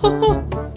哈 哈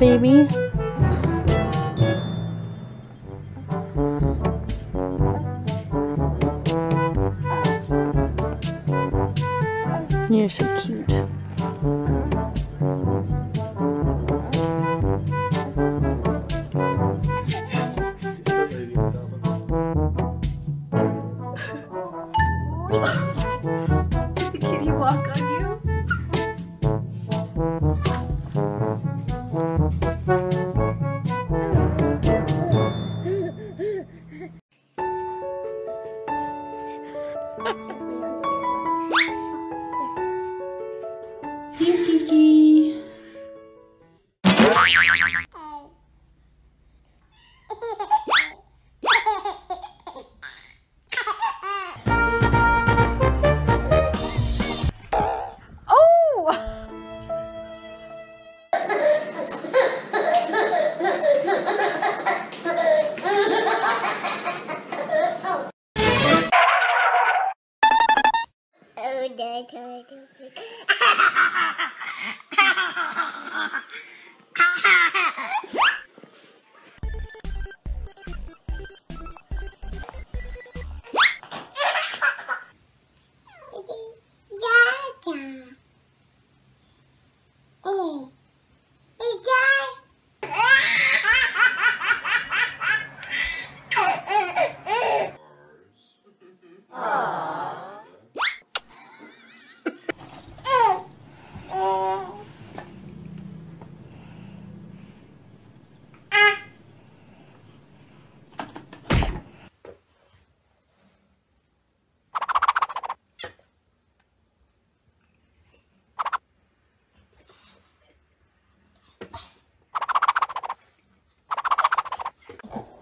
baby? You're so cute.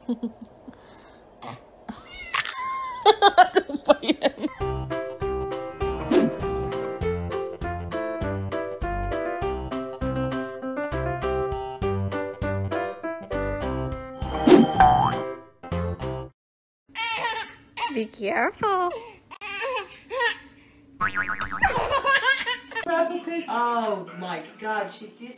Don't bite him. Be careful. Oh my god, she, do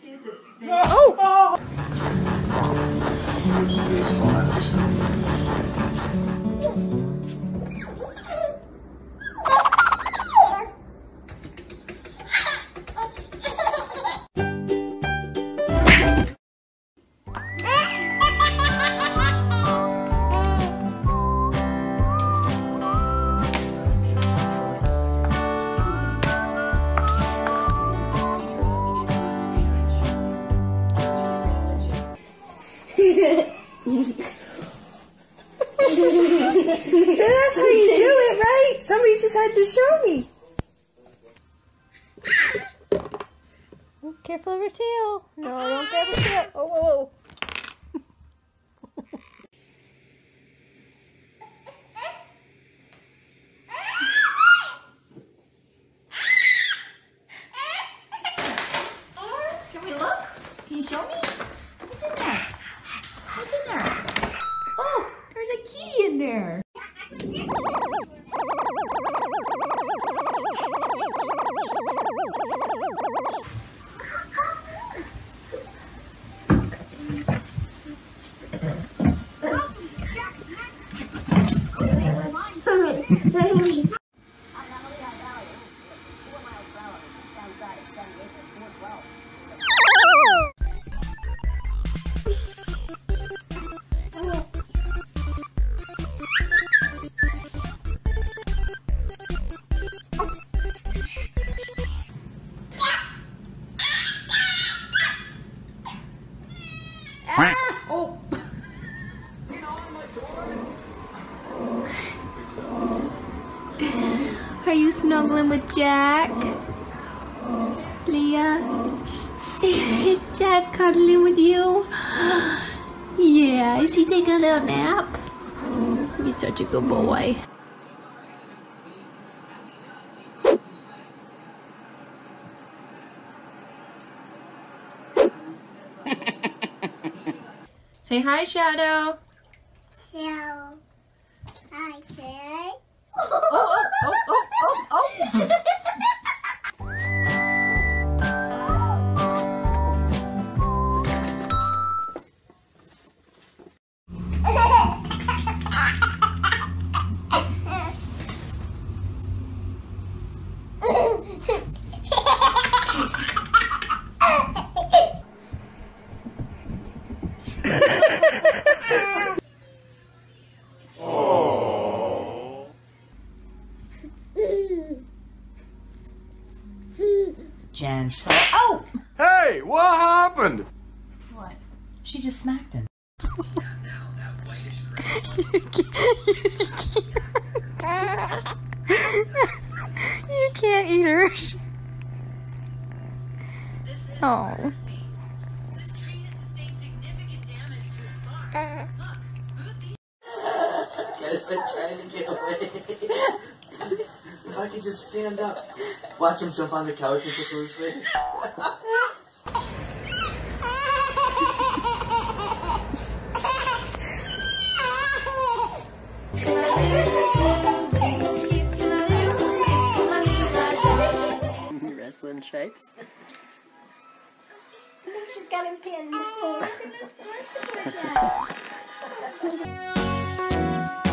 you with Jack? Leah? Is Jack cuddling with you? Yeah, is he taking a little nap? He's such a good boy. Say hi, Shadow. So, okay. Oh, oh, oh, oh, oh, oh. Gentle. Oh! Hey, what happened? What? She just smacked him. You can't eat her. Oh. Guys are trying to get away. If I could just stand up, watch him jump on the couch and tickle his face. Wrestling shapes. She's got him pinned.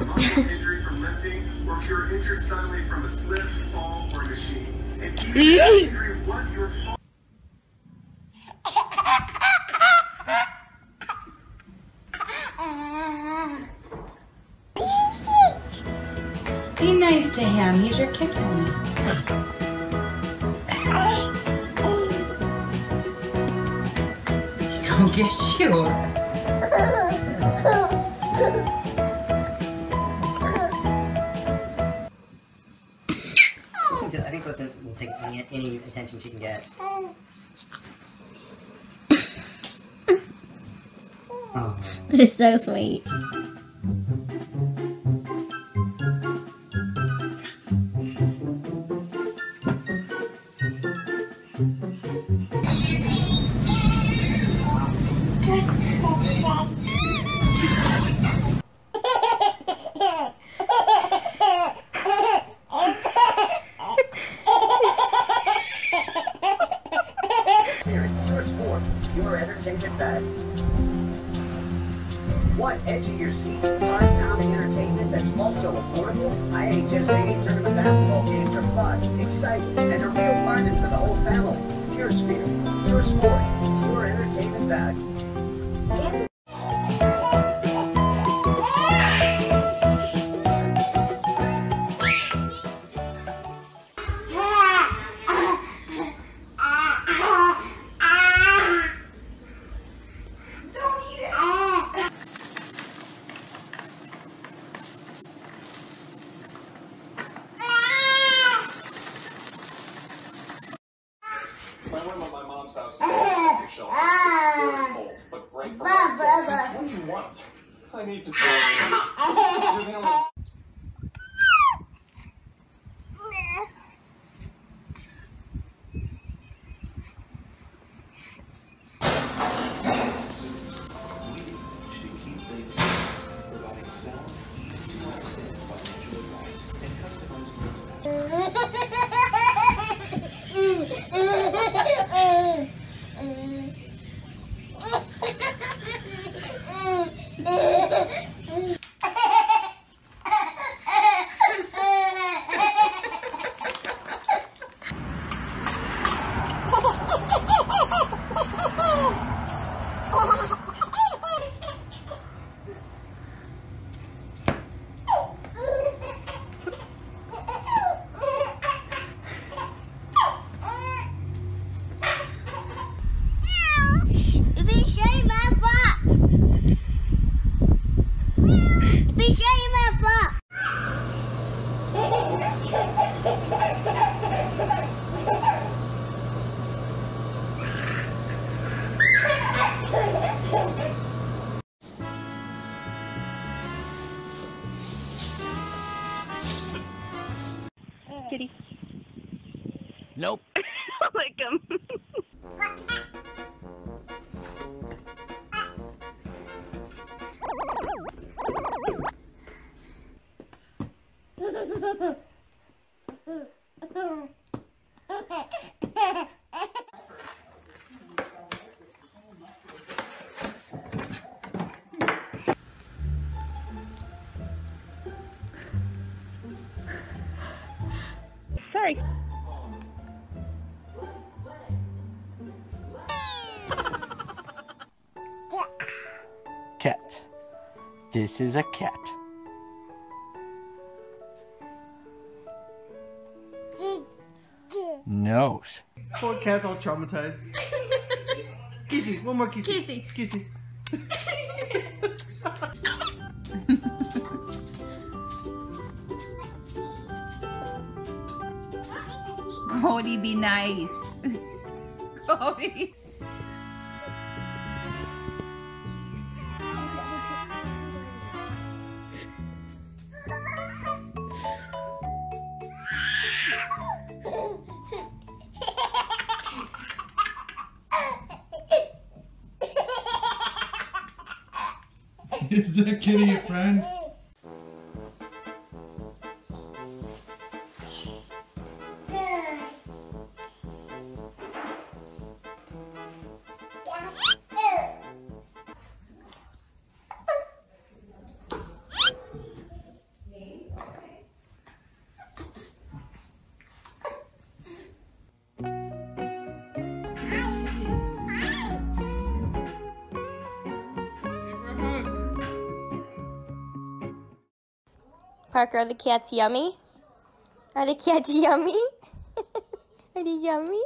or muscle injury from lifting, or if you're injured suddenly from a slip, fall, or machine. So sweet. Sorry. Cat. This is a cat. Cat's all traumatized. Kissy, one more kissy. Kissy. Kissy. Cody, be nice. Cody. Kitty friend? Parker, are the cats yummy? Are the cats yummy? are they yummy?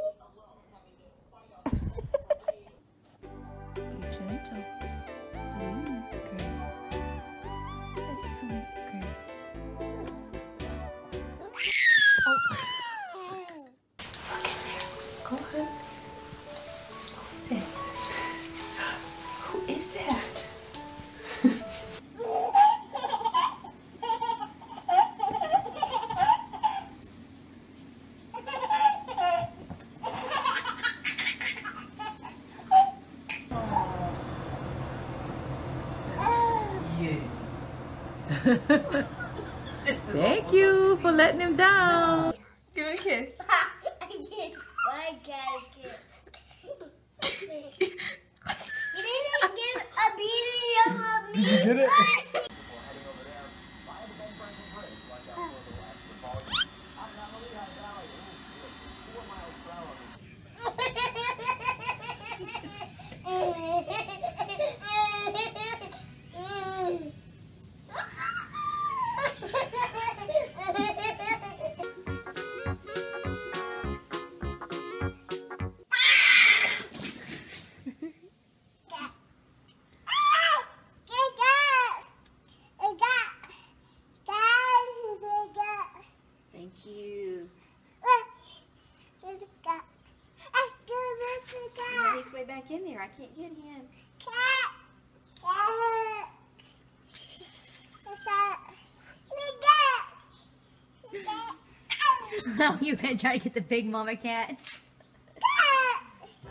No, you're gonna try to get the big mama cat.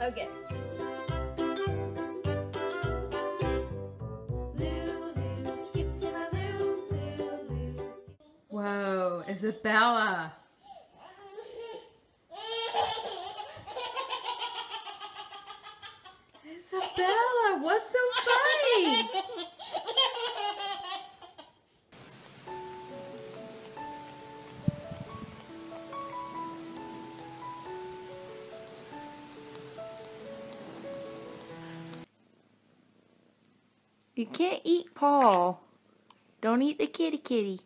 Okay. Lulu, skip to my Lou, Lulu. Whoa, Isabella. Isabella, Paul. Don't eat the kitty kitty.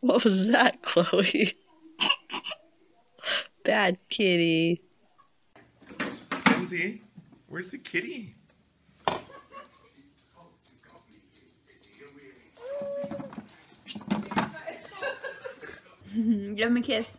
What was that, Chloe? Bad kitty. Susie, where's the kitty? Give him a kiss.